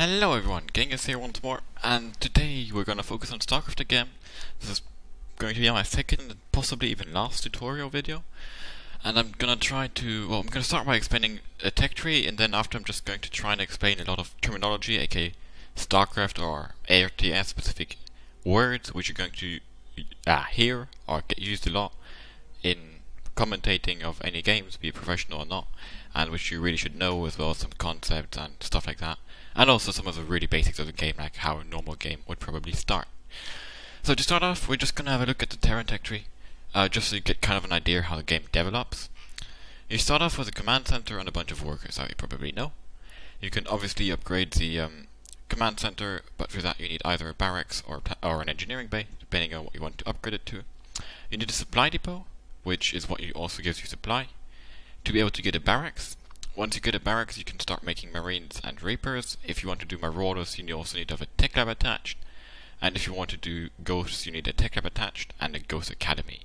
Hello everyone, Genghis here once more, and today we're gonna focus on StarCraft again. This is going to be my second and possibly even last tutorial video. And I'm gonna try to, well, I'm gonna start by explaining a tech tree, and then after I'm just going to try and explain a lot of terminology, aka StarCraft or RTS specific words, which you're going to uh, hear or get used a lot in commentating of any games, be it professional or not, and which you really should know as well as some concepts and stuff like that. And also some of the really basics of the game, like how a normal game would probably start. So to start off, we're just going to have a look at the Terran tech tree, uh, just so you get kind of an idea how the game develops. You start off with a command center and a bunch of workers, as you probably know. You can obviously upgrade the um, command center, but for that you need either a barracks or, or an engineering bay, depending on what you want to upgrade it to. You need a supply depot, which is what you also gives you supply. To be able to get a barracks, once you get a barracks you can start making marines and reapers. If you want to do marauders you also need to have a tech lab attached. And if you want to do ghosts you need a tech lab attached and a ghost academy.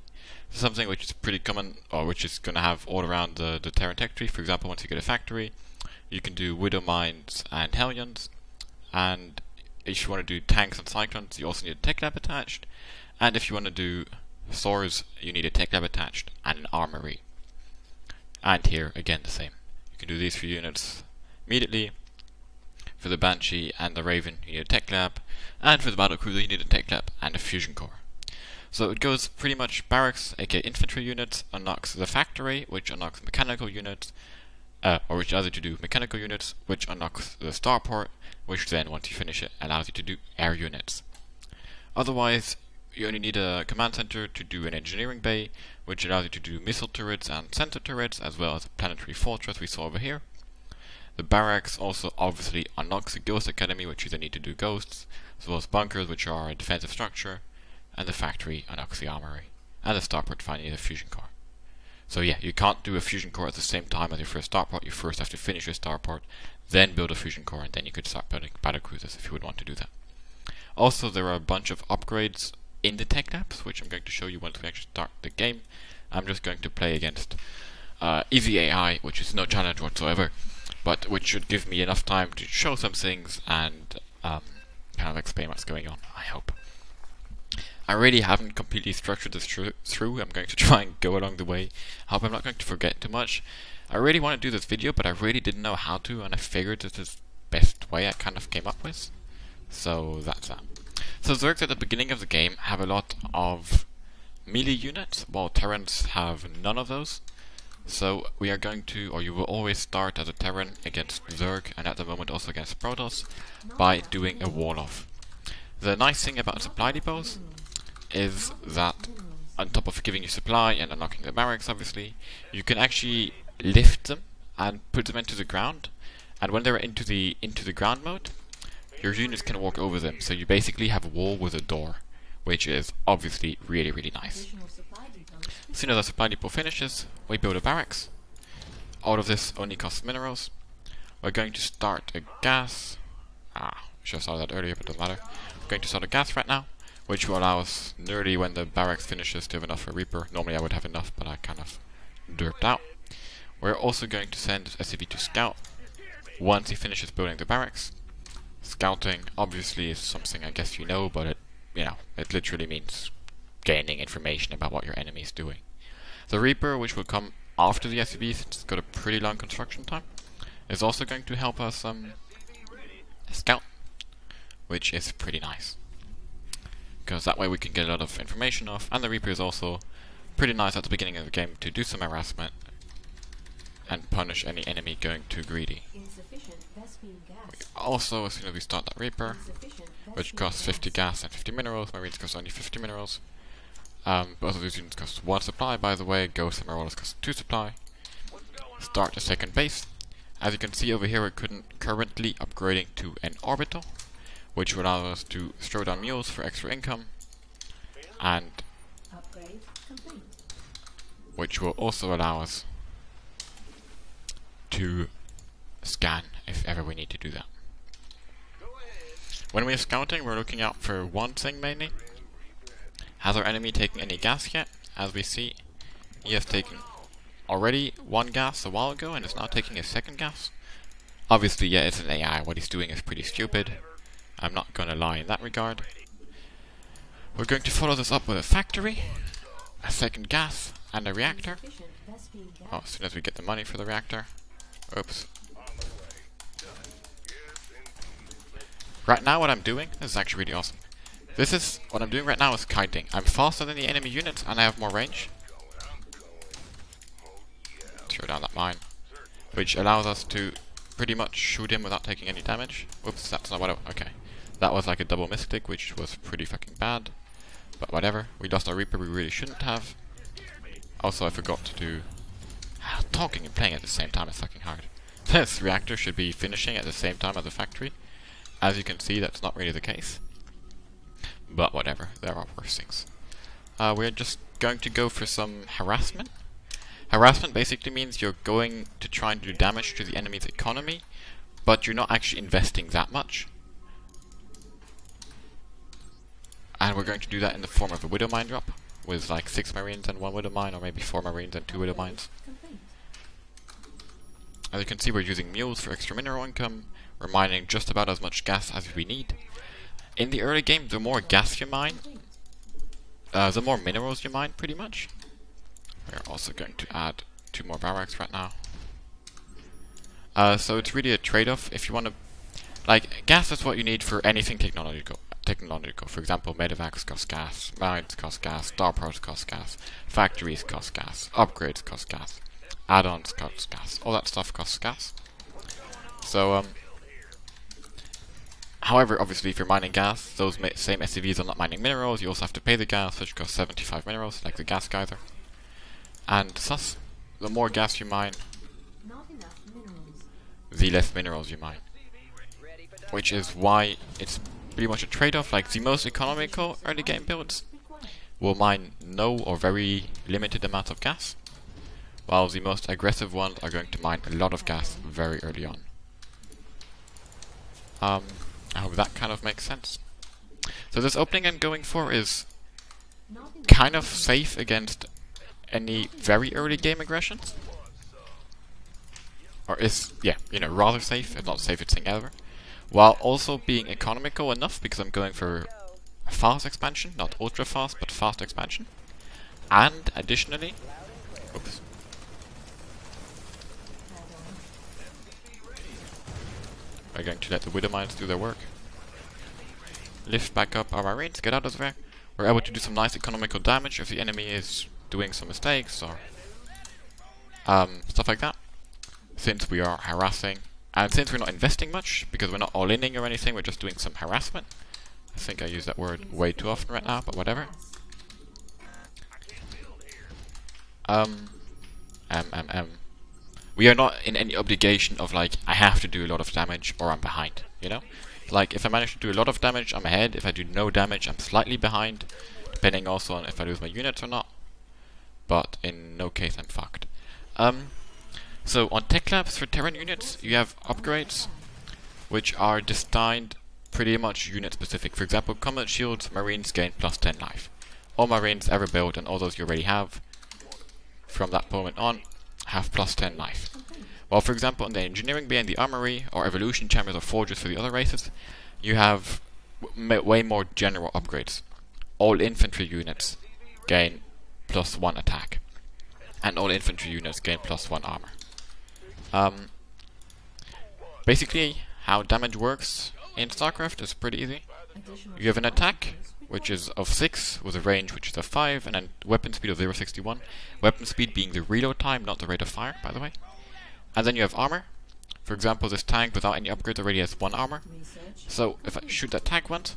Something which is pretty common, or which is going to have all around the, the Terran tech tree. For example, once you get a factory, you can do Widow Mines and Hellions. And if you want to do tanks and cyclones, you also need a tech lab attached. And if you want to do Thors, you need a tech lab attached and an armory. And here, again, the same. Can do these three units immediately. For the Banshee and the Raven, you need a tech lab. And for the battle cruiser, you need a tech lab and a fusion core. So it goes pretty much barracks, aka infantry units, unlocks the factory, which unlocks mechanical units, uh, or which allows you to do mechanical units, which unlocks the starport, which then, once you finish it, allows you to do air units. Otherwise, you only need a command center to do an engineering bay, which allows you to do missile turrets and sensor turrets, as well as a planetary fortress we saw over here. The barracks also obviously unlocks the Ghost Academy, which you then need to do ghosts, as well as bunkers, which are a defensive structure, and the factory unlocks the armory, and the starport finally the fusion core. So yeah, you can't do a fusion core at the same time as your first starport, you first have to finish your starport, then build a fusion core, and then you could start building battle cruisers if you would want to do that. Also, there are a bunch of upgrades in the tech labs, which I'm going to show you once we actually start the game. I'm just going to play against uh, easy AI, which is no challenge whatsoever, but which should give me enough time to show some things and um, kind of explain what's going on, I hope. I really haven't completely structured this through. I'm going to try and go along the way. I hope I'm not going to forget too much. I really want to do this video, but I really didn't know how to, and I figured this is best way I kind of came up with. So that's that. So Zergs at the beginning of the game have a lot of melee units, while Terrans have none of those. So we are going to, or you will always start as a Terran against Zerg, and at the moment also against Protoss, by doing a wall off. The nice thing about supply depots is that on top of giving you supply and unlocking the barracks obviously, you can actually lift them and put them into the ground, and when they're into the into the ground mode, your units can walk over them, so you basically have a wall with a door, which is obviously really, really nice. As soon as our supply depot finishes, we build a barracks. All of this only costs minerals. We're going to start a gas. Ah, should have started that earlier, but doesn't matter. We're going to start a gas right now, which will allow us nearly when the barracks finishes to have enough for Reaper. Normally I would have enough, but I kind of derped out. We're also going to send SCV to scout once he finishes building the barracks. Scouting obviously is something I guess you know, but it, you know, it literally means gaining information about what your enemy is doing. The Reaper, which will come after the SCV since it's got a pretty long construction time, is also going to help us um, scout, which is pretty nice. Because that way we can get a lot of information off, and the Reaper is also pretty nice at the beginning of the game to do some harassment and punish any enemy going too greedy. Also, as soon as we start that Reaper, which costs 50 gas and 50 minerals, my Marines cost only 50 minerals. Um, both of these units cost 1 supply, by the way, Ghosts and Marauders cost 2 supply. Start a second base. As you can see over here, we're currently upgrading to an orbital, which will allow us to throw down mules for extra income, and which will also allow us to scan if ever we need to do that. When we're scouting, we're looking out for one thing mainly. Has our enemy taken any gas yet? As we see, he has taken already one gas a while ago and is now taking a second gas. Obviously, yeah, it's an AI. What he's doing is pretty stupid. I'm not going to lie in that regard. We're going to follow this up with a factory, a second gas, and a reactor. Oh, as soon as we get the money for the reactor. Oops. Right now what I'm doing, this is actually really awesome. This is, what I'm doing right now is kiting. I'm faster than the enemy units and I have more range. Throw down that mine. Which allows us to pretty much shoot him without taking any damage. Whoops, that's not what I, okay. That was like a double mystic, which was pretty fucking bad. But whatever, we lost our Reaper we really shouldn't have. Also, I forgot to do... Ah, talking and playing at the same time is fucking hard. This reactor should be finishing at the same time as the factory. As you can see, that's not really the case. But whatever, there are worse things. Uh, we're just going to go for some harassment. Harassment basically means you're going to try and do damage to the enemy's economy, but you're not actually investing that much. And we're going to do that in the form of a Widow Mine drop, with like 6 Marines and 1 Widow Mine, or maybe 4 Marines and 2 Widow Mines. As you can see, we're using mules for extra mineral income, we're mining just about as much gas as we need. In the early game, the more gas you mine, uh, the more minerals you mine, pretty much. We're also going to add two more barracks right now. Uh, so it's really a trade-off if you want to... Like, gas is what you need for anything technological. Technological. For example, medevacs cost gas, mines cost gas, starports cost gas, factories cost gas, upgrades cost gas, add-ons cost gas. All that stuff costs gas. So, um, However, obviously, if you're mining gas, those same SCVs are not mining minerals. You also have to pay the gas, which costs 75 minerals, like the gas geyser. And thus, the more gas you mine, the less minerals you mine. Which is why it's pretty much a trade-off. Like the most economical early game builds will mine no or very limited amounts of gas, while the most aggressive ones are going to mine a lot of gas very early on. Um, I hope that kind of makes sense. So this opening I'm going for is kind of safe against any very early game aggressions. Or is, yeah, you know, rather safe, if not safest thing ever. While also being economical enough because I'm going for a fast expansion, not ultra fast, but fast expansion. And additionally, oops, We're going to let the Widow Mines do their work. Lift back up our Marines, get out of there. We're able to do some nice economical damage if the enemy is doing some mistakes or um, stuff like that. Since we are harassing, and since we're not investing much, because we're not all-inning or anything, we're just doing some harassment. I think I use that word way too often right now, but whatever. Um, um, um, um we are not in any obligation of like, I have to do a lot of damage or I'm behind, you know? Like, if I manage to do a lot of damage, I'm ahead. If I do no damage, I'm slightly behind. Depending also on if I lose my units or not. But in no case, I'm fucked. Um, so on Tech Labs for Terran units, you have upgrades, which are designed pretty much unit specific. For example, Combat Shields, Marines gain plus 10 life. All Marines ever built and all those you already have, from that moment on, have plus 10 life. While for example in the engineering bay and the armory, or evolution chambers or forges for the other races, you have way more general upgrades. All infantry units gain plus 1 attack. And all infantry units gain plus 1 armor. Um, basically, how damage works in StarCraft is pretty easy. You have an attack, which is of 6, with a range which is of 5, and then weapon speed of 0.61. Weapon speed being the reload time, not the rate of fire, by the way. And then you have armor. For example, this tank without any upgrades already has 1 armor. So, if I shoot that tank once,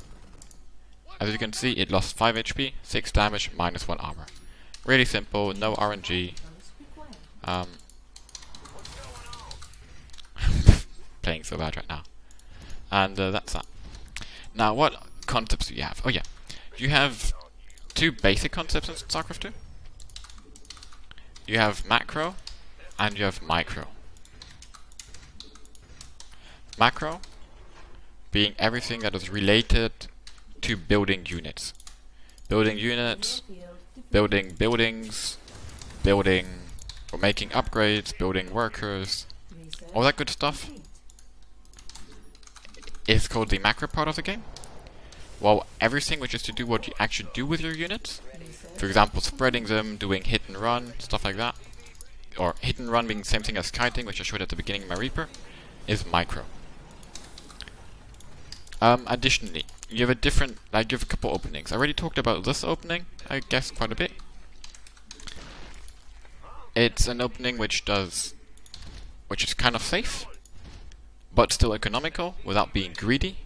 as you can see, it lost 5 HP, 6 damage, minus 1 armor. Really simple, no RNG. Um, playing so bad right now. And uh, that's that. Now, what concepts do you have? Oh yeah, you have two basic concepts in StarCraft 2. You have macro, and you have micro. Macro being everything that is related to building units. Building units, building buildings, building or making upgrades, building workers, all that good stuff is called the macro part of the game. While everything which is to do what you actually do with your units, for example, spreading them, doing hit and run, stuff like that, or hit and run being the same thing as kiting, which I showed at the beginning of my Reaper, is micro. Um, additionally, you have a different, like you have a couple openings. I already talked about this opening, I guess, quite a bit. It's an opening which does, which is kind of safe, but still economical without being greedy,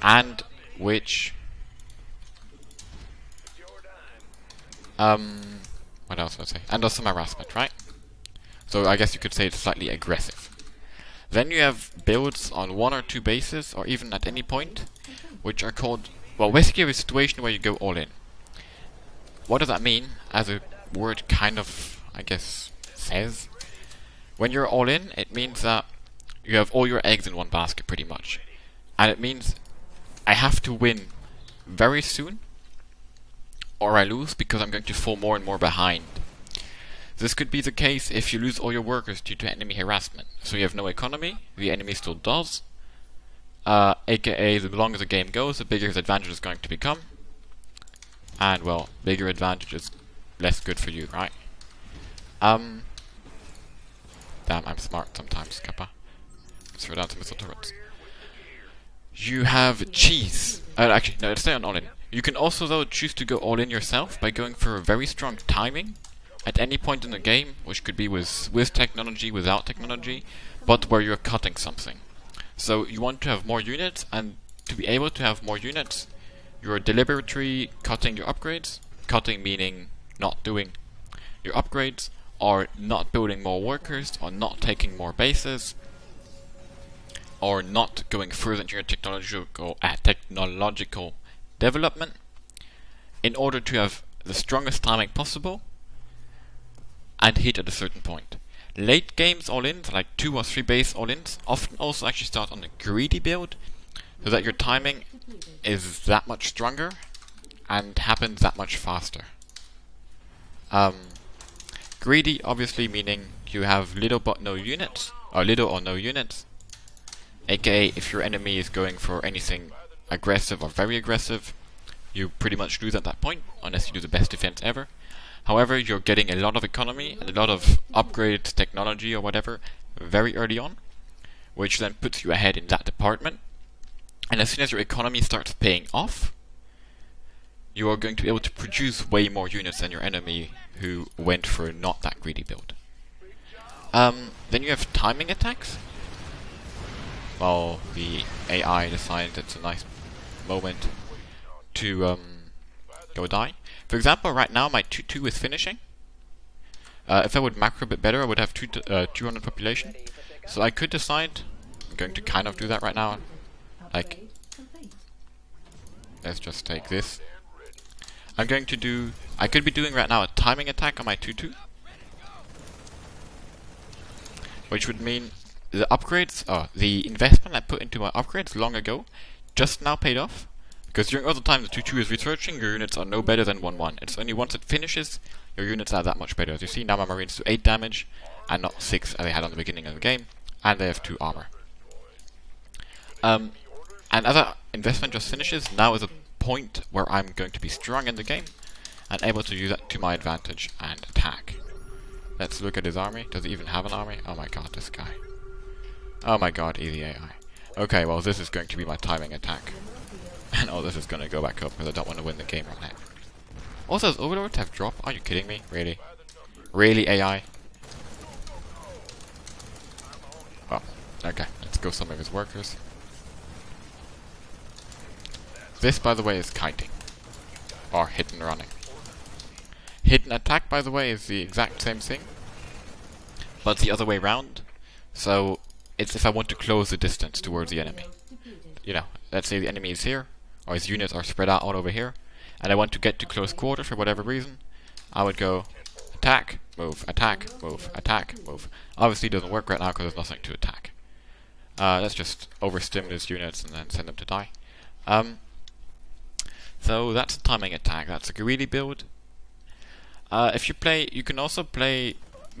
and which, um, what else would I say? And some harassment, right? So I guess you could say it's slightly aggressive. Then you have builds on one or two bases, or even at any point, which are called, well, basically a situation where you go all in. What does that mean, as a word kind of, I guess, says? When you're all in, it means that you have all your eggs in one basket, pretty much. And it means I have to win very soon, or I lose because I'm going to fall more and more behind. This could be the case if you lose all your workers due to enemy harassment. So you have no economy, the enemy still does, uh, aka the longer the game goes, the bigger his advantage is going to become. And well, bigger advantage is less good for you, right? Um, damn, I'm smart sometimes, Kappa. Let's throw down some missile turrets. You have cheese. Uh, actually, no, let's stay on all-in. You can also, though, choose to go all-in yourself by going for a very strong timing at any point in the game, which could be with, with technology, without technology, but where you're cutting something. So you want to have more units, and to be able to have more units, you're deliberately cutting your upgrades. Cutting meaning not doing your upgrades, or not building more workers, or not taking more bases, or not going further into your technological, uh, technological development in order to have the strongest timing possible and hit at a certain point. Late games all-ins, like 2 or 3 base all-ins, often also actually start on a greedy build, so that your timing is that much stronger and happens that much faster. Um, greedy obviously meaning you have little but no units, or little or no units, aka if your enemy is going for anything aggressive or very aggressive, you pretty much lose at that point, unless you do the best defense ever. However, you're getting a lot of economy and a lot of upgraded technology or whatever very early on, which then puts you ahead in that department. And as soon as your economy starts paying off, you are going to be able to produce way more units than your enemy who went for not that greedy build. Um, then you have timing attacks. Well, the AI decided it's a nice moment to um, go die. For example, right now my 2-2 is finishing. Uh, if I would macro a bit better, I would have two uh, 200 population. So I could decide, I'm going to kind of do that right now. Like, let's just take this. I'm going to do, I could be doing right now a timing attack on my 2-2. Which would mean the upgrades, oh, the investment I put into my upgrades long ago just now paid off. Because during other times the 2-2 is researching, your units are no better than 1-1. It's only once it finishes, your units are that much better. As you see, now my marines do 8 damage, and not 6 as they had on the beginning of the game, and they have 2 armor. Um, and as our investment just finishes, now is a point where I'm going to be strong in the game, and able to use that to my advantage and attack. Let's look at his army. Does he even have an army? Oh my god, this guy. Oh my god, easy AI. Okay, well this is going to be my timing attack. And oh, this is gonna go back up because I don't want to win the game on now. Also, does Overlords have drop? Are you kidding me? Really? Really, AI? Oh, okay. Let's go some of his workers. This, by the way, is kiting. Or hit and running. Hidden attack, by the way, is the exact same thing. But the other way round. So, it's if I want to close the distance towards the enemy. You know, let's say the enemy is here, or his units are spread out all over here, and I want to get to close quarters for whatever reason, I would go attack, move, attack, move, attack, move. Obviously it doesn't work right now because there's nothing to attack. Uh, let's just overstim his units and then send them to die. Um, so that's a timing attack, that's a greedy build. Uh, if you play, you can also play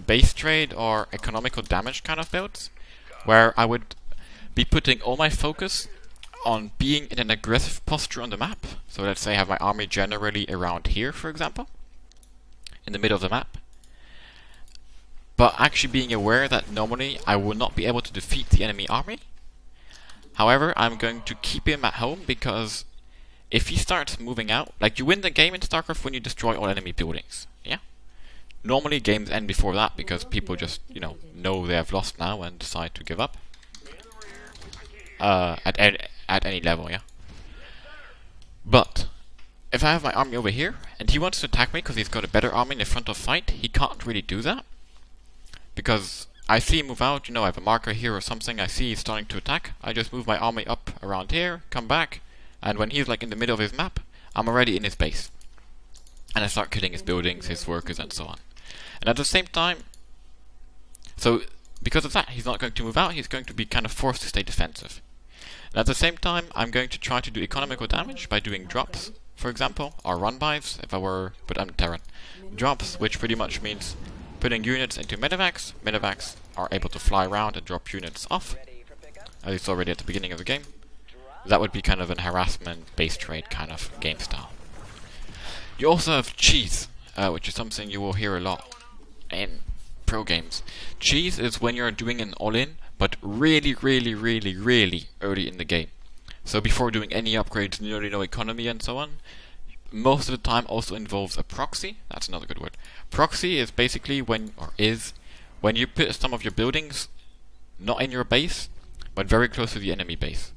base trade or economical damage kind of builds, where I would be putting all my focus on being in an aggressive posture on the map. So let's say I have my army generally around here, for example, in the middle of the map. But actually being aware that normally I will not be able to defeat the enemy army. However, I'm going to keep him at home because if he starts moving out, like you win the game in StarCraft when you destroy all enemy buildings? Normally games end before that because people just, you know, know they have lost now and decide to give up. Uh, at, at any level, yeah? But, if I have my army over here, and he wants to attack me because he's got a better army in the front of fight, he can't really do that. Because I see him move out, you know, I have a marker here or something, I see he's starting to attack, I just move my army up around here, come back, and when he's like in the middle of his map, I'm already in his base. And I start killing his buildings, his workers, and so on. And at the same time, so because of that, he's not going to move out, he's going to be kind of forced to stay defensive. And at the same time, I'm going to try to do economical damage by doing drops, for example, or run-bys, if I were, but I'm Terran. Drops, which pretty much means putting units into medevacs. Medevacs are able to fly around and drop units off, as you saw already at the beginning of the game. That would be kind of an harassment-based trade kind of game style. You also have cheese, uh, which is something you will hear a lot in pro games. Cheese is when you're doing an all-in, but really, really, really, really early in the game. So before doing any upgrades, nearly no economy and so on, most of the time also involves a proxy. That's another good word. Proxy is basically when, or is, when you put some of your buildings not in your base, but very close to the enemy base.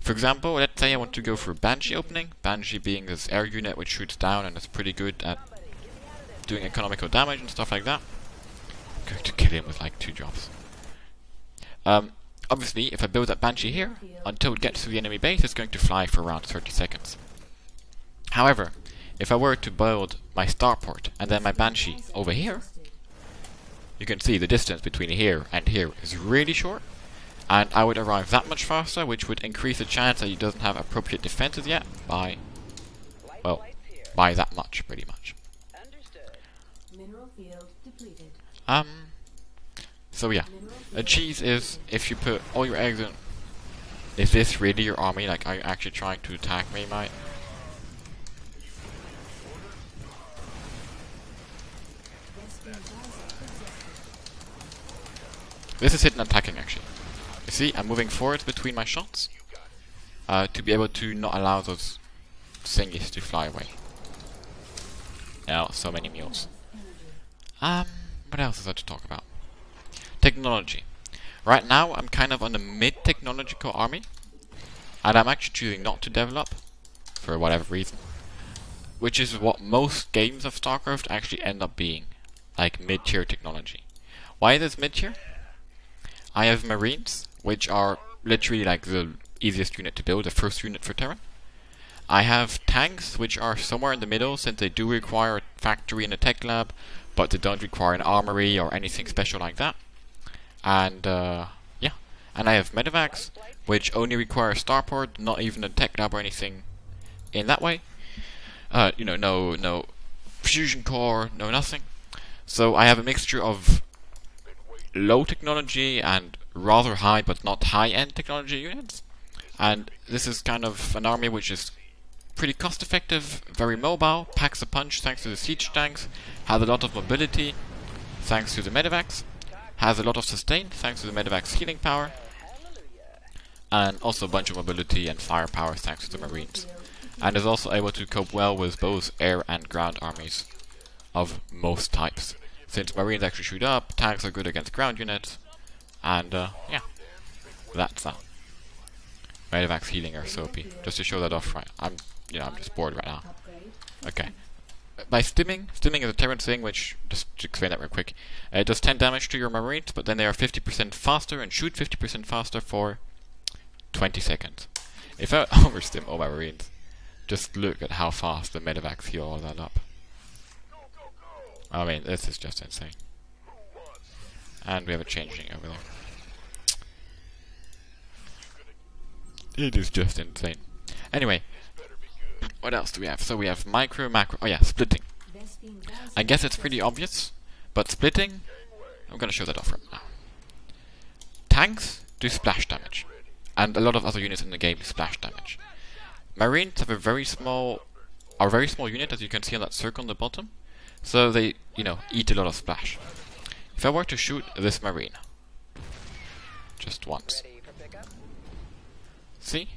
For example, let's say I want to go for a Banshee opening, Banshee being this air unit which shoots down and is pretty good at doing economical damage and stuff like that. I'm going to kill him with like two drops. Um, obviously, if I build that Banshee here, until it gets to the enemy base, it's going to fly for around 30 seconds. However, if I were to build my starport and then my Banshee over here, you can see the distance between here and here is really short, and I would arrive that much faster, which would increase the chance that he doesn't have appropriate defenses yet by, well, by that much, pretty much. Um, so yeah, a cheese is if you put all your eggs in. Is this really your army? Like, are you actually trying to attack me, mate? This is hidden attacking, actually. You see, I'm moving forward between my shots uh, to be able to not allow those thingies to fly away. Now, so many mules. Um, what else is there to talk about? Technology. Right now, I'm kind of on a mid-technological army. And I'm actually choosing not to develop, for whatever reason. Which is what most games of StarCraft actually end up being. Like mid-tier technology. Why is this mid-tier? I have Marines, which are literally like the easiest unit to build, the first unit for Terran. I have tanks, which are somewhere in the middle, since they do require factory and a tech lab, but they don't require an armory or anything special like that. And uh, yeah, and I have medevacs, which only require starport, not even a tech lab or anything in that way. Uh, you know, no no fusion core, no nothing. So I have a mixture of low technology and rather high but not high-end technology units. And this is kind of an army which is pretty cost effective, very mobile, packs a punch thanks to the siege tanks, has a lot of mobility thanks to the medevacs, has a lot of sustain thanks to the medevac's healing power, and also a bunch of mobility and firepower thanks to the marines. And is also able to cope well with both air and ground armies of most types. Since marines actually shoot up, tanks are good against ground units, and uh, yeah, that's that. Medevac's healing are soapy, Just to show that off, right? I'm, know, I'm just bored right now. Okay. By stimming, stimming is a Terran thing, which, just to explain that real quick, uh, it does 10 damage to your marines, but then they are 50% faster and shoot 50% faster for 20 seconds. If I overstim all my marines, just look at how fast the medevacs heal all that up. I mean, this is just insane. And we have a changeling over there. It is just insane. Anyway, what else do we have? So we have micro, macro. Oh yeah, splitting. I guess it's pretty obvious, but splitting, I'm gonna show that off right now. Tanks do splash damage, and a lot of other units in the game do splash damage. Marines have a very small, a very small unit, as you can see on that circle on the bottom. So they, you know, eat a lot of splash. If I were to shoot this Marine, just once, see,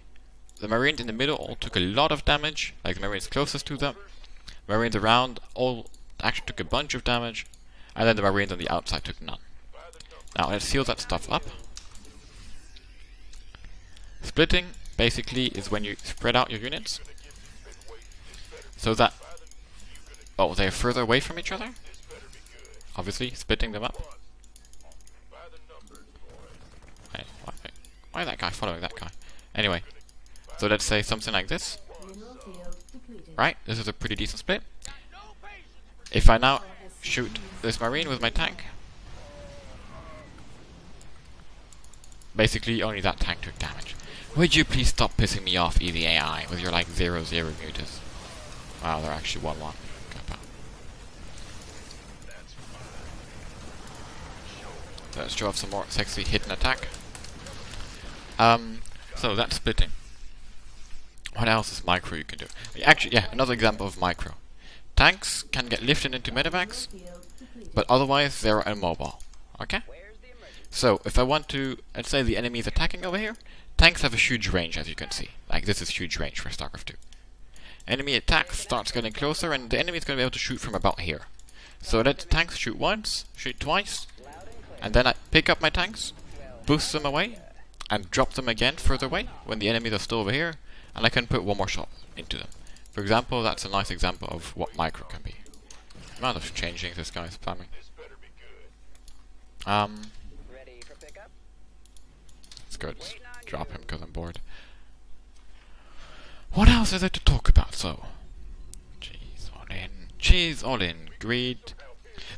the Marines in the middle all took a lot of damage, like the Marines closest to them. Marines around all actually took a bunch of damage, and then the Marines on the outside took none. Now let's seal that stuff up. Splitting basically is when you spread out your units so that oh they're further away from each other obviously splitting them up why, why is that guy following that guy anyway so let's say something like this right this is a pretty decent split if I now shoot this marine with my tank basically only that tank took damage would you please stop pissing me off, easy AI, with your like 0 0 mutas? Wow, they're actually 1 1. So let's show off some more sexy and attack. Um, so that's splitting. What else is micro you can do? Actually, yeah, another example of micro. Tanks can get lifted into medevacs, but otherwise they're immobile. Okay? So, if I want to, let's say the enemy is attacking over here, Tanks have a huge range, as you can see. Like, this is huge range for StarCraft 2. Enemy attack starts getting closer, and the enemy is going to be able to shoot from about here. So let the tanks shoot once, shoot twice, and then I pick up my tanks, boost them away, and drop them again further away when the enemies are still over here, and I can put one more shot into them. For example, that's a nice example of what micro can be. Amount of changeling this guy is planning. Um, let's go drop him because I'm bored. What else is there to talk about, so? Cheese all in. Cheese all in. Greed.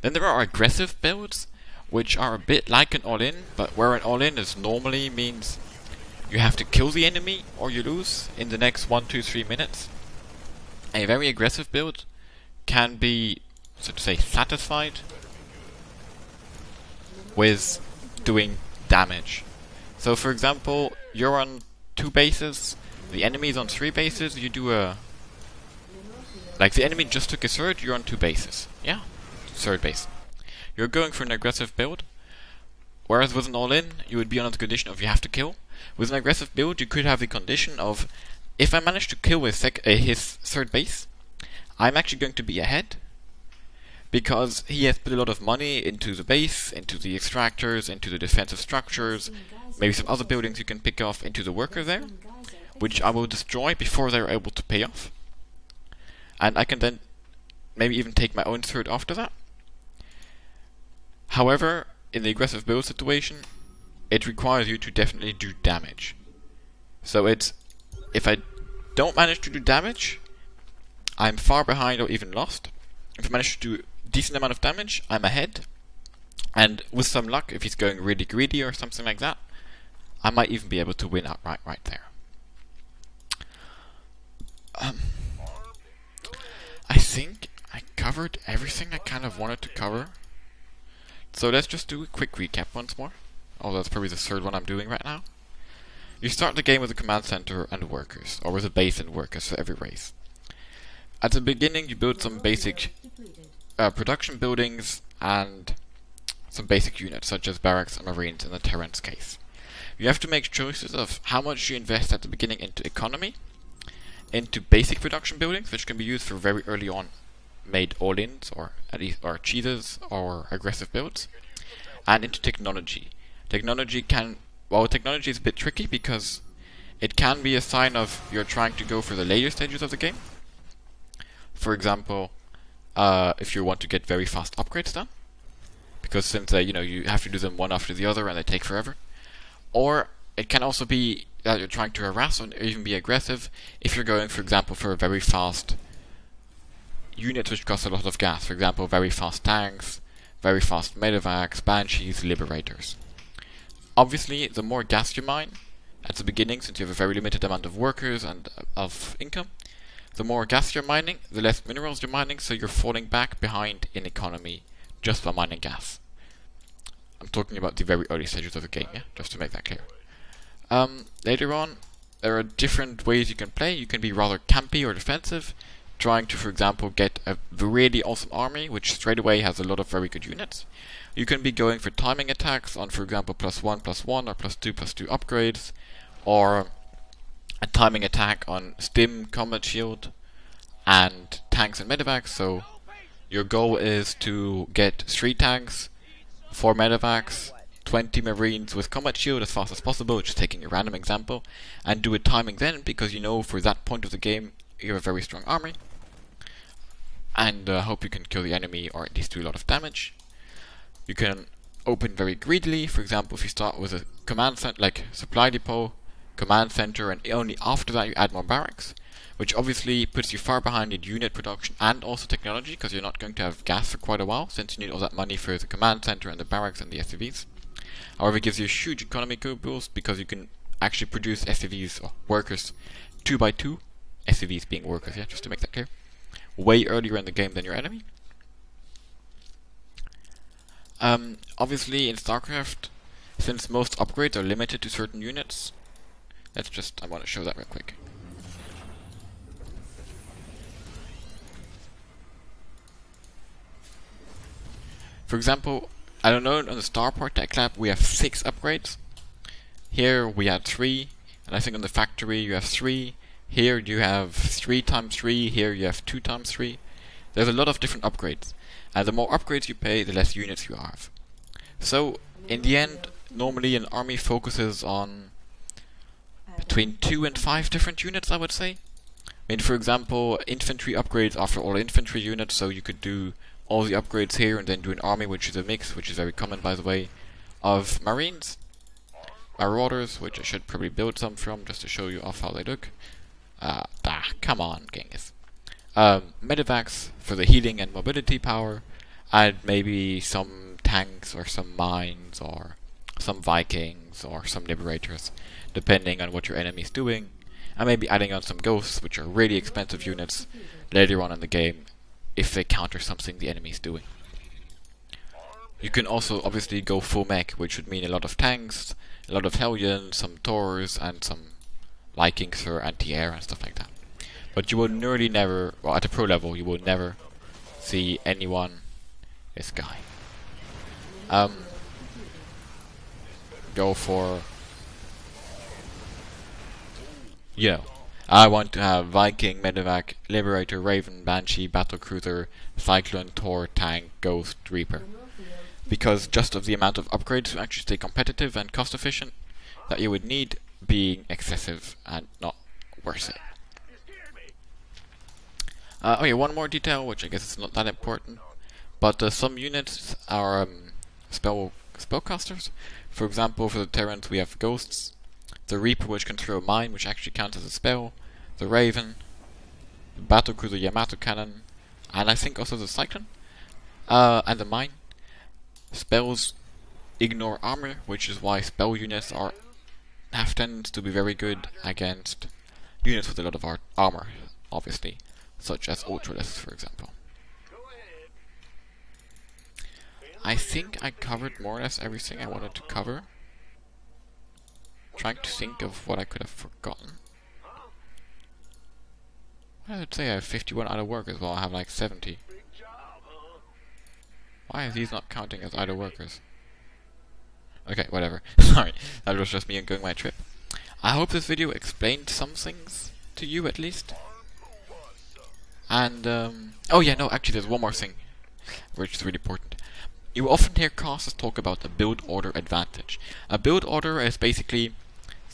Then there are aggressive builds, which are a bit like an all-in, but where an all-in is normally means you have to kill the enemy or you lose in the next 1, 2, 3 minutes. A very aggressive build can be, so to say, satisfied with doing damage. So for example, you're on two bases, the enemy's on three bases, you do a... Like the enemy just took a third, you're on two bases. Yeah, third base. You're going for an aggressive build, whereas with an all-in, you would be on the condition of you have to kill. With an aggressive build, you could have the condition of, if I manage to kill his, uh, his third base, I'm actually going to be ahead, because he has put a lot of money into the base, into the extractors, into the defensive structures, maybe some other buildings you can pick off into the worker there, which I will destroy before they're able to pay off. And I can then maybe even take my own third after that. However, in the aggressive build situation, it requires you to definitely do damage. So it's, if I don't manage to do damage, I'm far behind or even lost. If I manage to do a decent amount of damage, I'm ahead. And with some luck, if he's going really greedy or something like that, I might even be able to win outright right there. Um, I think I covered everything I kind of wanted to cover. So let's just do a quick recap once more. Although that's probably the third one I'm doing right now. You start the game with a command center and workers, or with a base and workers for every race. At the beginning you build some basic uh, production buildings and some basic units such as barracks and marines in the Terran's case. You have to make choices of how much you invest at the beginning into economy, into basic production buildings, which can be used for very early on made all-ins or at least or cheeses or aggressive builds, and into technology. Technology can well technology is a bit tricky because it can be a sign of you're trying to go for the later stages of the game. For example, uh, if you want to get very fast upgrades done, because since uh, you know you have to do them one after the other and they take forever. Or it can also be that you're trying to harass or even be aggressive if you're going, for example, for a very fast unit which costs a lot of gas. For example, very fast tanks, very fast medevacs, banshees, liberators. Obviously, the more gas you mine at the beginning, since you have a very limited amount of workers and uh, of income, the more gas you're mining, the less minerals you're mining, so you're falling back behind in economy just by mining gas. I'm talking about the very early stages of the game, yeah? Just to make that clear. Um, later on, there are different ways you can play. You can be rather campy or defensive, trying to, for example, get a really awesome army, which straight away has a lot of very good units. You can be going for timing attacks on, for example, plus 1, plus 1, or plus 2, plus 2 upgrades, or a timing attack on Stim, Combat Shield, and tanks and medevacs. So your goal is to get 3 tanks, 4 medevacs, 20 marines with combat shield as fast as possible, just taking a random example, and do a timing then because you know for that point of the game you have a very strong army, and uh, hope you can kill the enemy or at least do a lot of damage. You can open very greedily, for example if you start with a command center like supply depot, command center, and only after that you add more barracks, which obviously puts you far behind in unit production and also technology because you're not going to have gas for quite a while since you need all that money for the command center and the barracks and the SCVs. However, it gives you a huge economy boost because you can actually produce SCVs or workers two by two, SCVs being workers, yeah, just to make that clear, way earlier in the game than your enemy. Um, obviously, in StarCraft, since most upgrades are limited to certain units, let's just, I want to show that real quick. For example, I don't know, on the Starport Tech Lab we have six upgrades. Here we had three, and I think on the factory you have three. Here you have three times three, here you have two times three. There's a lot of different upgrades. And the more upgrades you pay, the less units you have. So, in the end, normally an army focuses on between two and five different units, I would say. I mean, for example, infantry upgrades for all infantry units, so you could do all the upgrades here and then do an army which is a mix, which is very common by the way, of marines, marauders, which I should probably build some from just to show you off how they look. Uh, ah, come on, Genghis. Um, medevacs for the healing and mobility power, and maybe some tanks or some mines or some Vikings or some Liberators, depending on what your enemy's doing, and maybe adding on some Ghosts, which are really expensive units later on in the game, if they counter something the enemy is doing. You can also obviously go full mech, which would mean a lot of tanks, a lot of Hellions, some Thors, and some Vikings for anti-air and stuff like that. But you will nearly never, well at the pro level, you will never see anyone, this guy, um, go for, you know, I want to have Viking, Medevac, Liberator, Raven, Banshee, Battlecruiser, Cyclone, Thor, Tank, Ghost, Reaper. Because just of the amount of upgrades to actually stay competitive and cost efficient that you would need being excessive and not worth it. Uh, yeah, one more detail, which I guess is not that important, but uh, some units are um, spell spellcasters. For example, for the Terrans we have Ghosts, the Reaper which can throw a mine which actually counts as a spell, the Raven, the Battlecruiser Yamato Cannon, and I think also the Cyclone, uh, and the Mine. Spells ignore armor, which is why spell units are have tendency to be very good against units with a lot of ar armor, obviously, such as Ultralisks, for example. I think I covered more or less everything I wanted to cover trying to think of what I could have forgotten. I would say I have 51 idle workers while I have like 70. Why is these not counting as idle workers? Okay, whatever. Sorry, that was just me going my trip. I hope this video explained some things to you at least. And, um, oh yeah, no, actually there's one more thing, which is really important. You often hear casters talk about the build order advantage. A build order is basically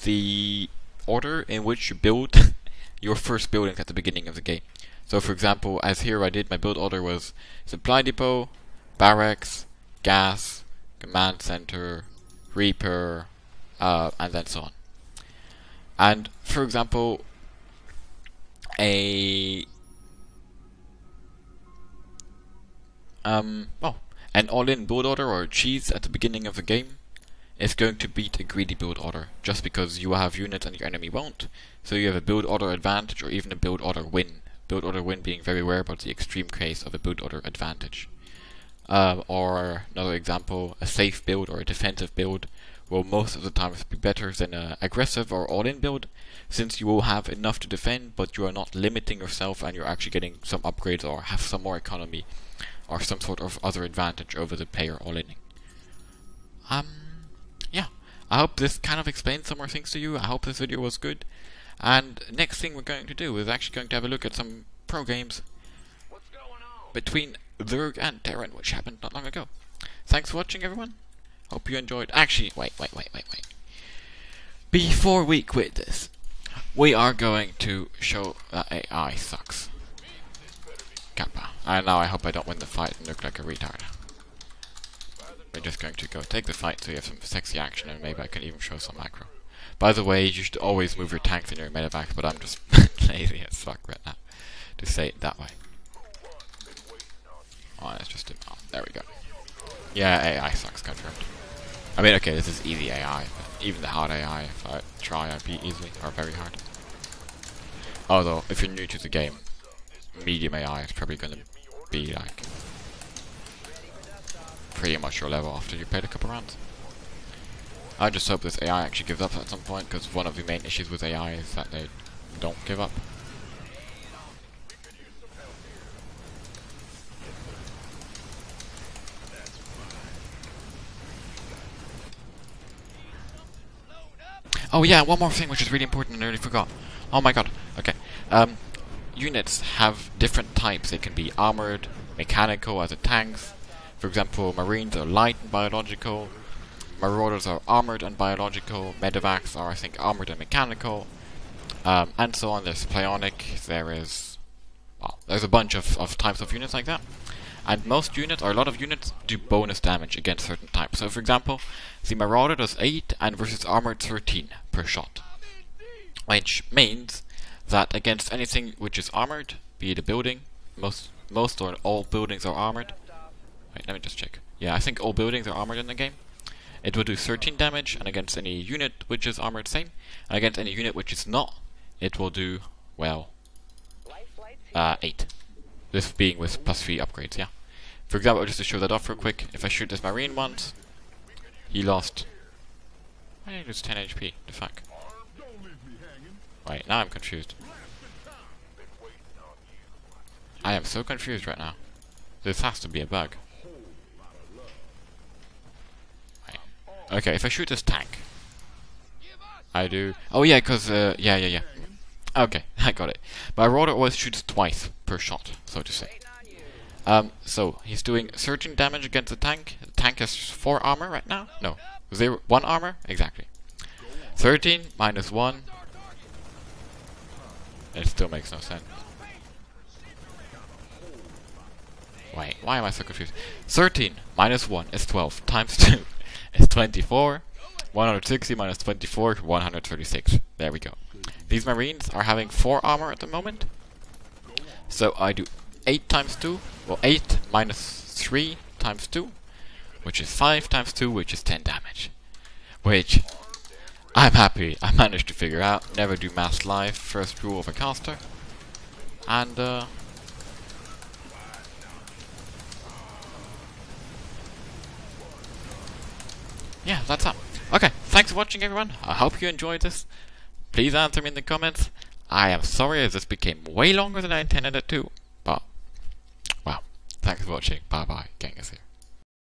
the order in which you build your first buildings at the beginning of the game. So for example, as here I did, my build order was supply depot, barracks, gas, command center, reaper, uh, and then so on. And for example, a um, well, an all-in build order or cheese at the beginning of the game is going to beat a greedy build order, just because you have units and your enemy won't. So you have a build order advantage or even a build order win. Build order win being very rare, but the extreme case of a build order advantage. Um, or another example, a safe build or a defensive build will most of the times be better than an aggressive or all-in build, since you will have enough to defend, but you are not limiting yourself and you're actually getting some upgrades or have some more economy or some sort of other advantage over the player all-in. Um, yeah. I hope this kind of explained some more things to you. I hope this video was good. And next thing we're going to do is actually going to have a look at some pro games between Zerg and Terran, which happened not long ago. Thanks for watching, everyone. Hope you enjoyed. Actually, wait, wait, wait, wait, wait. Before we quit this, we are going to show that AI sucks. Kappa. And now I hope I don't win the fight and look like a retard. We're just going to go take the fight so you have some sexy action and maybe I can even show some macro. By the way, you should always move your tanks in your medevac, but I'm just lazy as fuck right now to say it that way. Oh, let's just do oh, there we go. Yeah, AI sucks, confirmed. I mean, okay, this is easy AI, but even the hard AI, if I try, I beat easily, or very hard. Although, if you're new to the game, medium AI is probably going to be like pretty much your level after you played a couple rounds. I just hope this AI actually gives up at some point, because one of the main issues with AI is that they don't give up. Oh yeah, one more thing which is really important and I nearly forgot. Oh my god. Okay. Um, units have different types. They can be armored, mechanical as a tanks. For example, marines are light and biological. Marauders are armored and biological. Medevacs are, I think, armored and mechanical. Um, and so on. There's psionic. There is... Well, there's a bunch of, of types of units like that. And most units, or a lot of units, do bonus damage against certain types. So for example, the Marauder does 8 and versus Armored 13 per shot. Which means that against anything which is armored, be it a building, most most or all buildings are armored. Wait, let me just check. Yeah, I think all buildings are armored in the game. It will do 13 damage, and against any unit which is armored, same. And against any unit which is not, it will do, well, uh, 8. This being with plus 3 upgrades, yeah. For example, just to show that off real quick, if I shoot this marine once, he lost... Why did he lose 10 HP? The fuck? Wait, now I'm confused. I am so confused right now. This has to be a bug. Wait. Okay, if I shoot this tank, I do... Oh yeah, because, uh, yeah, yeah, yeah. Okay, I got it. Marauder always shoots twice per shot, so to say. Um, so, he's doing surging damage against the tank. The tank has 4 armor right now? No. 0, 1 armor? Exactly. 13 minus 1. It still makes no sense. Wait, why am I so confused? 13 minus 1 is 12 times 2 is 24. 160 minus 24, 136. There we go. These marines are having 4 armor at the moment. So I do 8 times 2, well 8 minus 3 times 2, which is 5 times 2, which is 10 damage. Which, I'm happy I managed to figure out. Never do mass live, first rule of a caster. And, uh... Yeah, that's up. Okay, thanks for watching everyone. I hope you enjoyed this. Please answer me in the comments. I am sorry as this became way longer than I intended it to. But, well, thanks for watching. Bye bye. Genghis here.